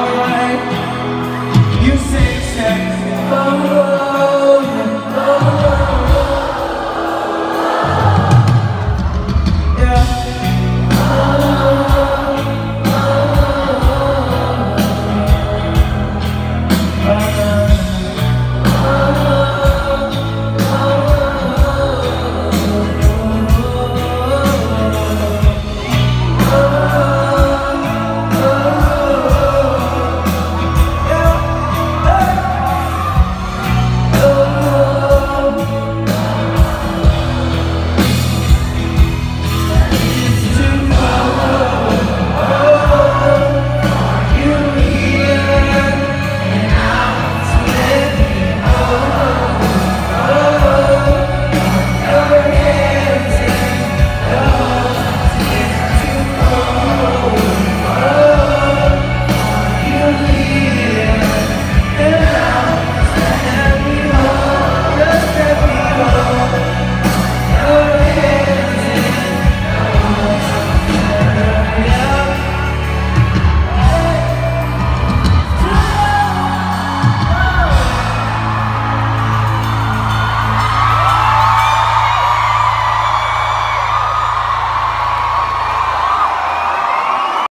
alright You say sex, alright